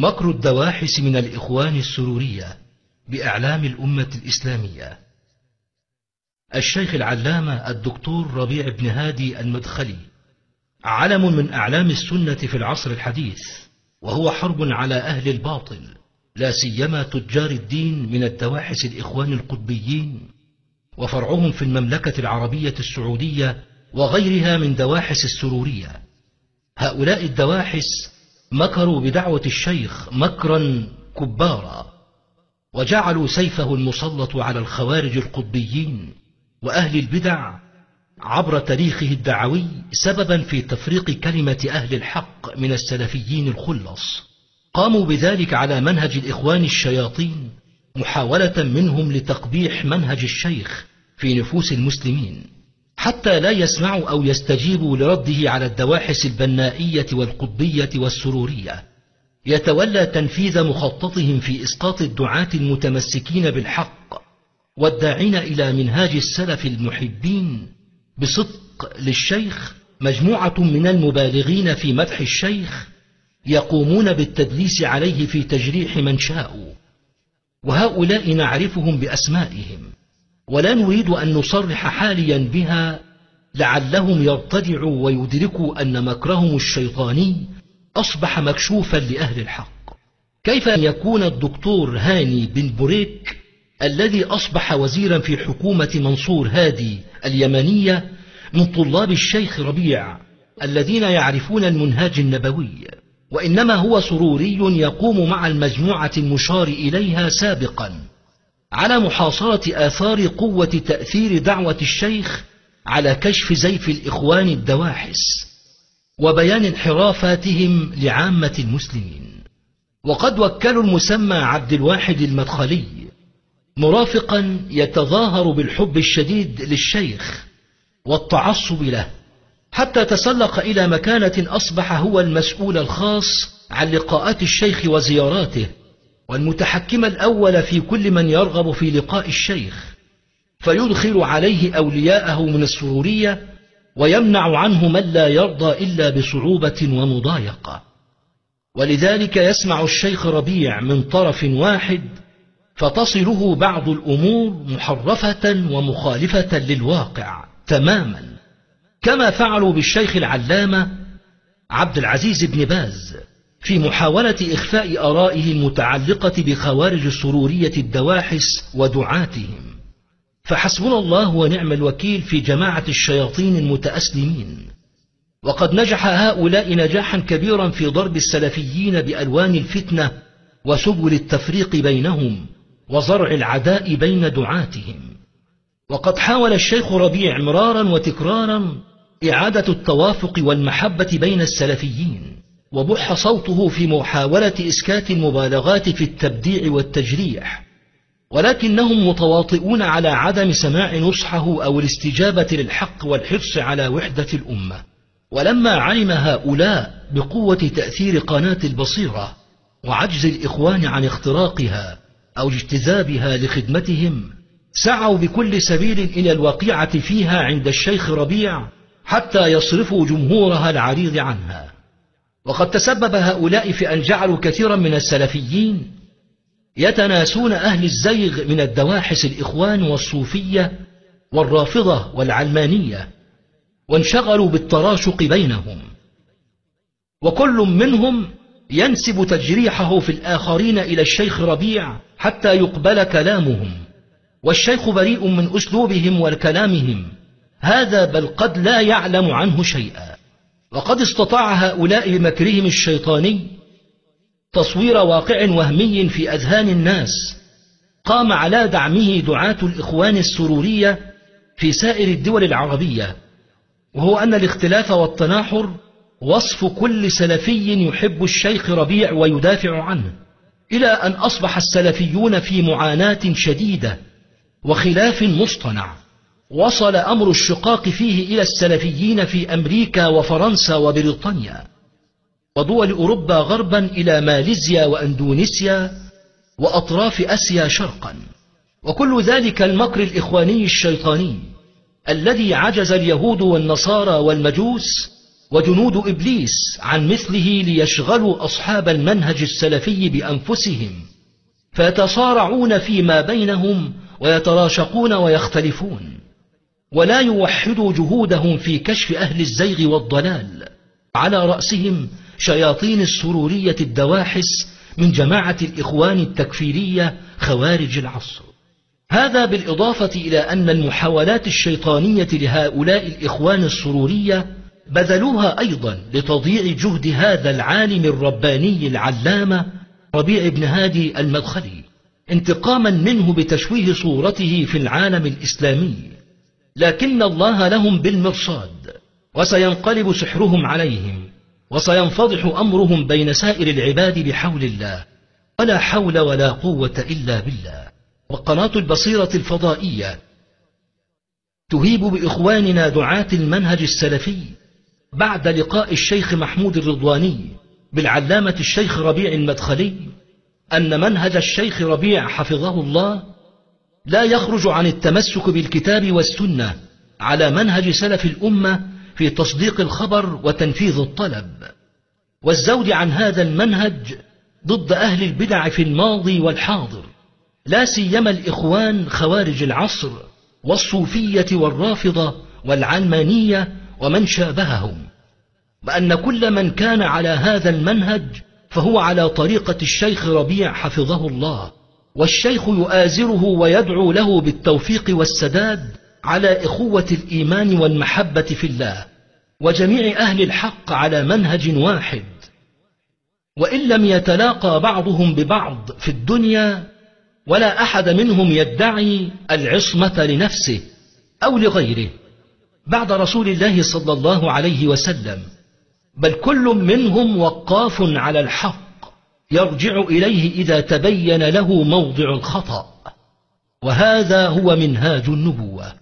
مكر الدواحس من الإخوان السرورية بإعلام الأمة الإسلامية. الشيخ العلامة الدكتور ربيع بن هادي المدخلي علم من أعلام السنة في العصر الحديث وهو حرب على أهل الباطل لا سيما تجار الدين من الدواحس الإخوان القطبيين وفرعهم في المملكة العربية السعودية وغيرها من دواحس السرورية. هؤلاء الدواحس مكروا بدعوة الشيخ مكرا كبارا وجعلوا سيفه المسلط على الخوارج القطبيين وأهل البدع عبر تاريخه الدعوي سببا في تفريق كلمة أهل الحق من السلفيين الخلص. قاموا بذلك على منهج الإخوان الشياطين محاولة منهم لتقبيح منهج الشيخ في نفوس المسلمين. حتى لا يسمعوا أو يستجيبوا لرده على الدواحس البنائية والقطبية والسرورية. يتولى تنفيذ مخططهم في إسقاط الدعاة المتمسكين بالحق والداعين إلى منهاج السلف المحبين بصدق للشيخ. مجموعة من المبالغين في مدح الشيخ يقومون بالتدليس عليه في تجريح من شاءوا وهؤلاء نعرفهم بأسمائهم. ولا نريد أن نصرح حاليا بها لعلهم يرتدعوا ويدركوا أن مكرهم الشيطاني أصبح مكشوفا لأهل الحق. كيف أن يكون الدكتور هاني بن بريك الذي أصبح وزيرا في حكومة منصور هادي اليمنية من طلاب الشيخ ربيع الذين يعرفون المنهاج النبوي؟ وإنما هو سروري يقوم مع المجموعة المشار إليها سابقا. على محاصرة آثار قوة تأثير دعوة الشيخ على كشف زيف الإخوان الدواحس وبيان انحرافاتهم لعامة المسلمين. وقد وكلوا المسمى عبد الواحد المدخلي مرافقا يتظاهر بالحب الشديد للشيخ والتعصب له حتى تسلق إلى مكانة أصبح هو المسؤول الخاص عن لقاءات الشيخ وزياراته والمتحكم الأول في كل من يرغب في لقاء الشيخ فيدخل عليه أولياءه من السرورية ويمنع عنه من لا يرضى إلا بصعوبة ومضايقة. ولذلك يسمع الشيخ ربيع من طرف واحد فتصله بعض الأمور محرفة ومخالفة للواقع تماما. كما فعلوا بالشيخ العلامة عبد العزيز بن باز. في محاولة إخفاء آرائه المتعلقة بخوارج السرورية الدواحس ودعاتهم. فحسبنا الله ونعم الوكيل في جماعة الشياطين المتأسلمين. وقد نجح هؤلاء نجاحا كبيرا في ضرب السلفيين بألوان الفتنة وسبل التفريق بينهم وزرع العداء بين دعاتهم. وقد حاول الشيخ ربيع مرارا وتكرارا إعادة التوافق والمحبة بين السلفيين. وبح صوته في محاولة إسكات المبالغات في التبديع والتجريح. ولكنهم متواطئون على عدم سماع نصحه أو الاستجابة للحق والحرص على وحدة الأمة. ولما علم هؤلاء بقوة تأثير قناة البصيرة وعجز الإخوان عن اختراقها أو اجتذابها لخدمتهم سعوا بكل سبيل إلى الوقيعة فيها عند الشيخ ربيع حتى يصرفوا جمهورها العريض عنها. وقد تسبب هؤلاء في أن جعلوا كثيرا من السلفيين يتناسون أهل الزيغ من الدواحس الإخوان والصوفية والرافضة والعلمانية وانشغلوا بالتراشق بينهم. وكل منهم ينسب تجريحه في الآخرين إلى الشيخ ربيع حتى يقبل كلامهم والشيخ بريء من أسلوبهم وكلامهم هذا بل قد لا يعلم عنه شيئا. وقد استطاع هؤلاء بمكرهم الشيطاني تصوير واقع وهمي في أذهان الناس. قام على دعمه دعاة الإخوان السرورية في سائر الدول العربية وهو أن الاختلاف والتناحر وصف كل سلفي يحب الشيخ ربيع ويدافع عنه إلى أن أصبح السلفيون في معاناة شديدة وخلاف مصطنع. وصل أمر الشقاق فيه إلى السلفيين في أمريكا وفرنسا وبريطانيا ودول أوروبا غربا إلى ماليزيا وأندونيسيا وأطراف أسيا شرقا. وكل ذلك المكر الإخواني الشيطاني الذي عجز اليهود والنصارى والمجوس وجنود إبليس عن مثله ليشغلوا أصحاب المنهج السلفي بأنفسهم فيتصارعون فيما بينهم ويتراشقون ويختلفون. ولا يوحدوا جهودهم في كشف أهل الزيغ والضلال. على رأسهم شياطين السرورية الدواحس من جماعة الإخوان التكفيرية خوارج العصر. هذا بالإضافة إلى أن المحاولات الشيطانية لهؤلاء الإخوان السرورية بذلوها أيضا لتضييع جهد هذا العالم الرباني العلامة ربيع بن هادي المدخلي انتقاما منه بتشويه صورته في العالم الإسلامي. لكن الله لهم بالمرصاد وسينقلب سحرهم عليهم وسينفضح أمرهم بين سائر العباد بحول الله ولا حول ولا قوة إلا بالله. وقناة البصيرة الفضائية تهيب بإخواننا دعاة المنهج السلفي بعد لقاء الشيخ محمود الرضواني بالعلامة الشيخ ربيع المدخلي أن منهج الشيخ ربيع حفظه الله لا يخرج عن التمسك بالكتاب والسنة على منهج سلف الأمة في تصديق الخبر وتنفيذ الطلب. والزود عن هذا المنهج ضد أهل البدع في الماضي والحاضر لا سيما الإخوان خوارج العصر والصوفية والرافضة والعلمانية ومن شابههم. وأن كل من كان على هذا المنهج فهو على طريقة الشيخ ربيع حفظه الله. والشيخ يؤازره ويدعو له بالتوفيق والسداد على إخوة الإيمان والمحبة في الله وجميع أهل الحق على منهج واحد. وإن لم يتلاقى بعضهم ببعض في الدنيا ولا أحد منهم يدعي العصمة لنفسه أو لغيره. بعد رسول الله صلى الله عليه وسلم بل كل منهم وقاف على الحق يرجع إليه إذا تبين له موضع الخطأ. وهذا هو منهاج النبوة.